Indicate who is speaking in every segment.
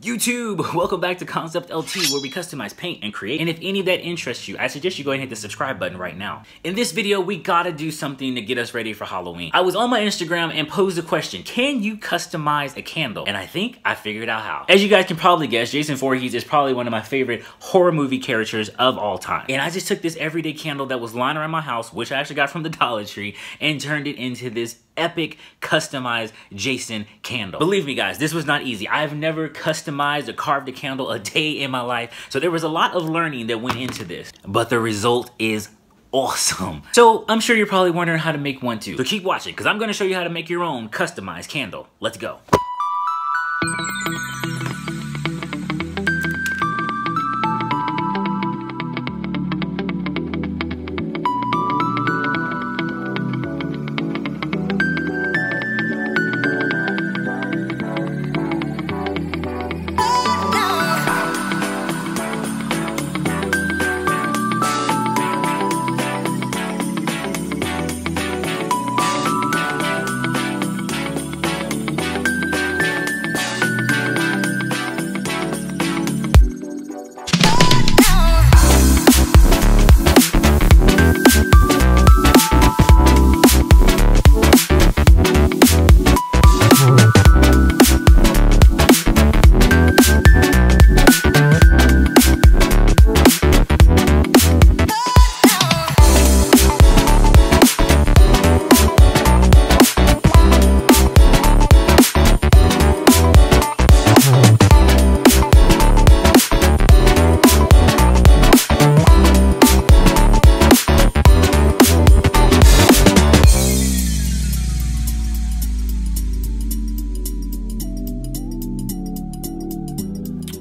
Speaker 1: YouTube, welcome back to Concept LT where we customize, paint, and create. And if any of that interests you, I suggest you go ahead and hit the subscribe button right now. In this video, we gotta do something to get us ready for Halloween. I was on my Instagram and posed a question, can you customize a candle? And I think I figured out how. As you guys can probably guess, Jason Voorhees is probably one of my favorite horror movie characters of all time. And I just took this everyday candle that was lying around my house, which I actually got from the Dollar Tree, and turned it into this epic customized Jason candle. Believe me guys, this was not easy. I've never customized or carved a candle a day in my life. So there was a lot of learning that went into this. But the result is awesome. So I'm sure you're probably wondering how to make one too. So keep watching because I'm going to show you how to make your own customized candle. Let's go.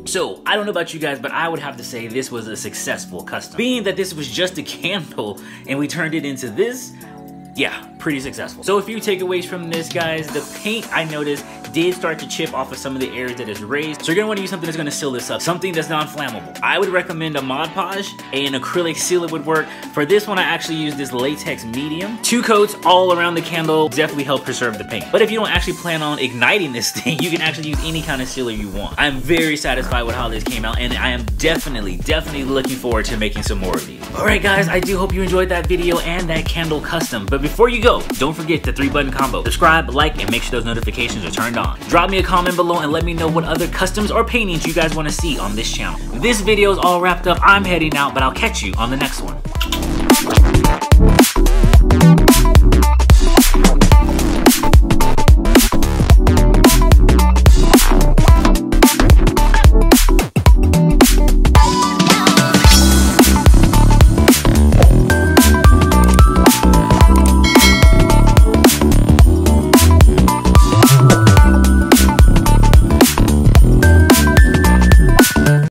Speaker 1: So, I don't know about you guys, but I would have to say this was a successful custom. Being that this was just a candle and we turned it into this, yeah, pretty successful. So a few takeaways from this, guys. The paint, I noticed, did start to chip off of some of the areas that is raised. So you're gonna wanna use something that's gonna seal this up, something that's non-flammable. I would recommend a Mod Podge, an acrylic sealer would work. For this one, I actually used this latex medium. Two coats all around the candle definitely help preserve the paint. But if you don't actually plan on igniting this thing, you can actually use any kind of sealer you want. I'm very satisfied with how this came out, and I am definitely, definitely looking forward to making some more of these. All right, guys, I do hope you enjoyed that video and that candle custom. But before you go, don't forget the three button combo. Subscribe, like, and make sure those notifications are turned Drop me a comment below and let me know what other customs or paintings you guys want to see on this channel. This video is all wrapped up. I'm heading out, but I'll catch you on the next one.